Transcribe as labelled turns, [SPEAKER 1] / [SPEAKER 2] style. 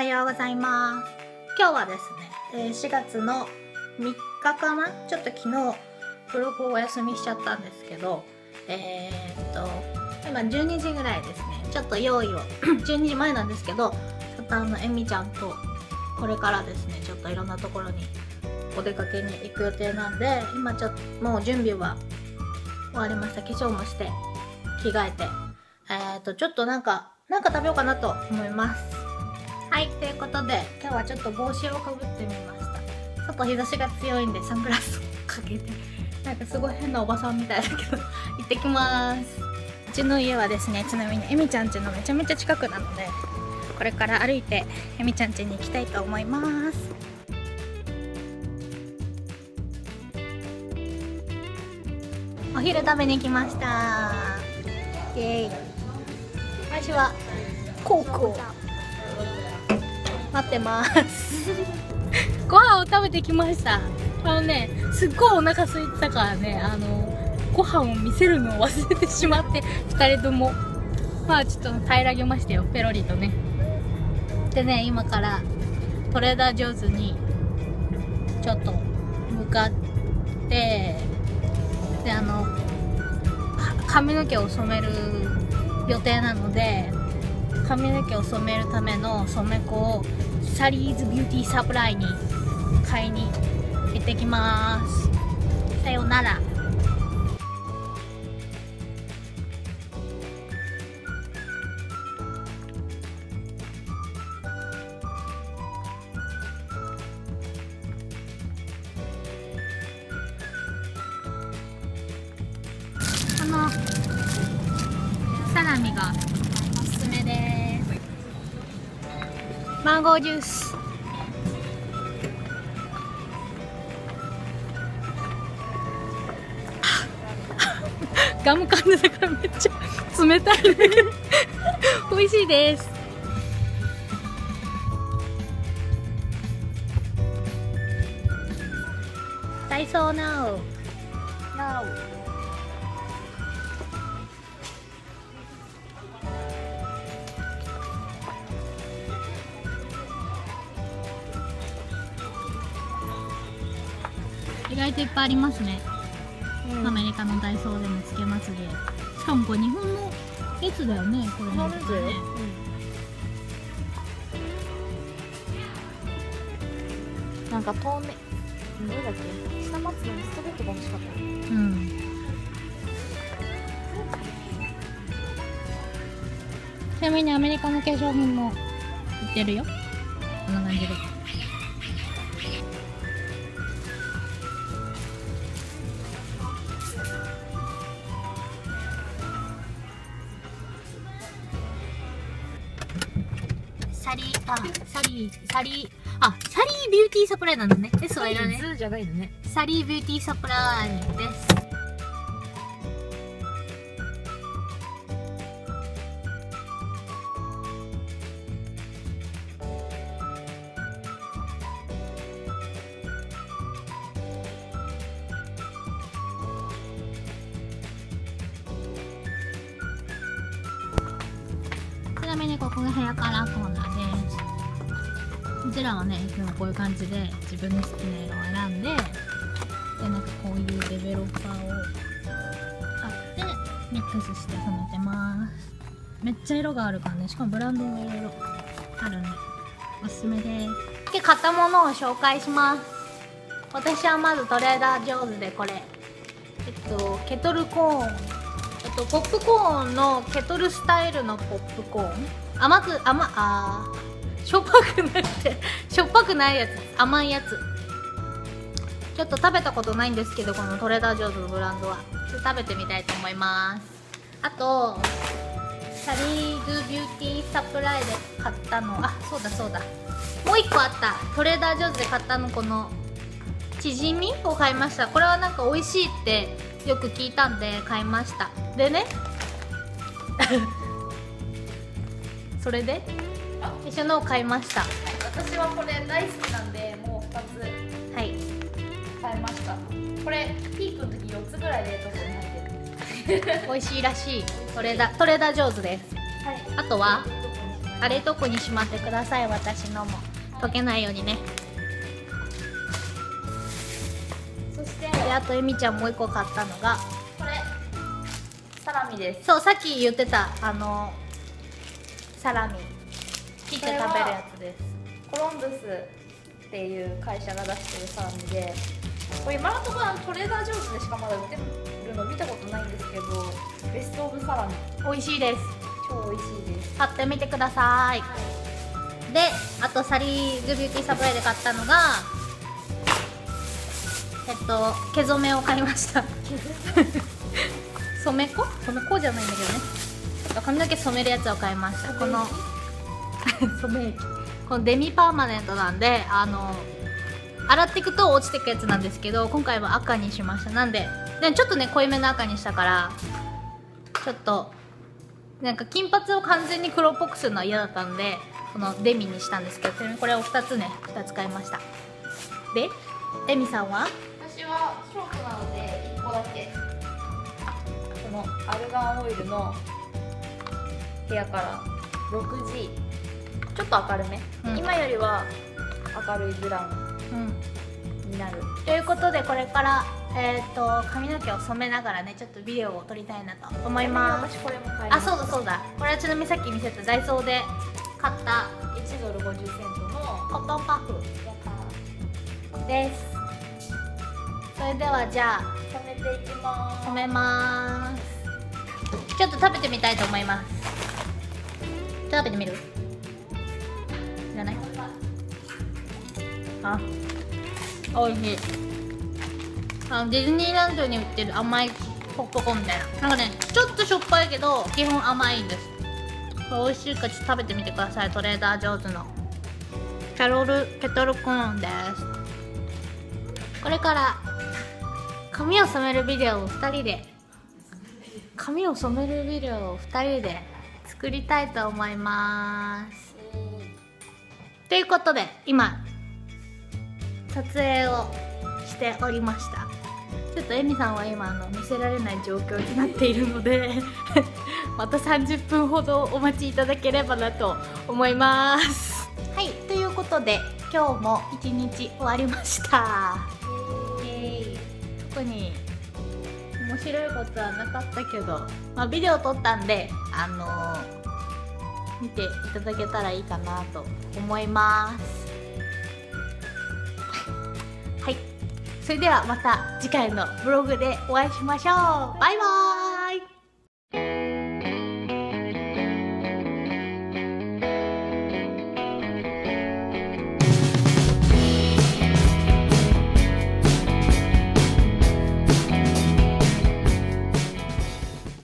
[SPEAKER 1] はようございます。今日はですね、え4月の3日かな？ちょっと昨日ブログをお休みしちゃったんですけどえーっと今12時ぐらいですね。ちょっと用意を 12時前なんですけどサタンのえみちゃんとこれからですねちょっといろんなところにお出かけに行く予定なんで今ちょっともう準備は終わりました。化粧もして着替えてえーっとちょっとなんかなんか食べようかなと思います。はいということで今日はちょっと帽子をかぶってみました。外日差しが強いんでサングラスをかけてなんかすごい変なおばさんみたいだけど 行ってきます。うちの家はですねちなみにえみちゃん家のめちゃめちゃ近くなのでこれから歩いてえみちゃん家に行きたいと思います。お昼食べに来ました。イエーイ。私はコークを。待ってます。ご飯を食べてきました。あのねすっごいお腹空いてたからねあのご飯を見せるのを忘れてしまって2人とも。まあちょっと平らげましたよペロリとね。でね今からトレーダー上手にちょっと向かってであの髪の毛を染める予定なので髪の毛を染めるための染め粉をサリーズビューティーサプライに買いに行ってきます。さようなら。このサラミがおすすめです。マンゴージュース。ガム噛んでたからめっちゃ冷たい美味しいです。ダイソー NOW NOW 意外といっぱいありますね、アメリカのダイソーでもつけまつげしかもこれ日本のやつだよねこれね。
[SPEAKER 2] なんか透明。どれだっけ？下松のストレートが欲しかった。
[SPEAKER 1] うん。ちなみにアメリカの化粧品も売ってるよ。こんな感じでサリーあサリーサリーあサリービューティーサプライなんだね S はいらね
[SPEAKER 2] じゃないのね
[SPEAKER 1] サリービューティーサプライです。ちなみにここがヘアカラーコーナーです。うちらはねいつもこういう感じで自分の好きな色を選んででなんかこういうデベロッパーを買ってミックスして染めてます。めっちゃ色があるからねしかもブランドもいろいろあるんでおすすめです。で買ったものを紹介します。私はまずトレーダー上手でこれ。えっとケトルコーン。えっとポップコーンのケトルスタイルのポップコーン。甘く甘あー。しょっぱくなってしょっぱくないやつ甘いやつ。ちょっと食べたことないんですけどこのトレーダー・ジョーズのブランドは。ちょっと食べてみたいと思います。あとサリーズビューティーサプライで買ったの。あそうだそうだ。もう一個あった。トレーダー・ジョーズで買ったのこのチヂミを買いました。これはなんか美味しいってよく聞いたんで買いました。でね。それで？一緒のを買いました。
[SPEAKER 2] 私はこれ大好きなんでもう2つ
[SPEAKER 1] はい
[SPEAKER 2] 買いました。これピークの時4つぐらい冷凍庫に入ってる
[SPEAKER 1] 美味しいらしい。トレーダートレーダー上手です。
[SPEAKER 2] はい。
[SPEAKER 1] あとはあ冷凍庫にしまってください私のも。溶けないようにね。
[SPEAKER 2] そして
[SPEAKER 1] であとえみちゃんもう一個買ったのが。
[SPEAKER 2] これサラミです。
[SPEAKER 1] そうさっき言ってたあのサラミ切って食べるやつです。
[SPEAKER 2] コロンブスっていう会社が出してるサラミでこれ今のところトレーダー上手でしかまだ売ってるの見たことないんですけどベストオブサラミ。
[SPEAKER 1] 美味しいです。
[SPEAKER 2] 超美味しいです。
[SPEAKER 1] 買ってみてください。であとサリーズビューティーサプライで買ったのがえっと毛染めを買いました。染め？粉 染め粉？じゃないんだけどね。髪の毛染めるやつを買いました。この染め液このデミパーマネントなんであの洗っていくと落ちてくやつなんですけど今回は赤にしました。なんででちょっとね濃いめの赤にしたからちょっとなんか金髪を完全に黒っぽくするのは嫌だったのでこのデミにしたんですけどこれを2つね2つ買いました。でエミさんは？
[SPEAKER 2] 私はショートなので1個だけ。このアルガンオイルのヘアカラー 6G ちょっと明るめ、
[SPEAKER 1] うん。
[SPEAKER 2] 今よりは明るいブラウ
[SPEAKER 1] うん。
[SPEAKER 2] ンになる
[SPEAKER 1] ということでこれからえっ、と髪の毛を染めながらねちょっとビデオを撮りたいなと思います。
[SPEAKER 2] 私これも買いま
[SPEAKER 1] あ
[SPEAKER 2] す
[SPEAKER 1] そうだそうだ。これはちなみにさっき見せたダイソーで買った
[SPEAKER 2] 1ドル50セントの
[SPEAKER 1] コットンパフです。それではじゃあ
[SPEAKER 2] ー染めていきます。
[SPEAKER 1] 染めます。ちょっと食べてみたいと思います。食べてみる？いらない。あおいしい。あディズニーランドに売ってる甘いポップコーンみたいな。なんかねちょっとしょっぱいけど基本甘いんです。美味しいからちょっと食べてみてください。トレーダー上手の。キャロルケトルコーンです。これから髪を染めるビデオを2人で髪を染めるビデオを2人で作りたいと思いますということで今撮影をしておりました。ちょっとエミさんは今あの見せられない状況になっているので また30分ほどお待ちいただければなと思います。はいということで今日も一日終わりました。ーイ。特に面白いことはなかったけど、まあ、ビデオ撮ったんであのー見ていただけたらいいかなと思います。はい。それではまた次回のブログでお会いしましょう。バイバーイ。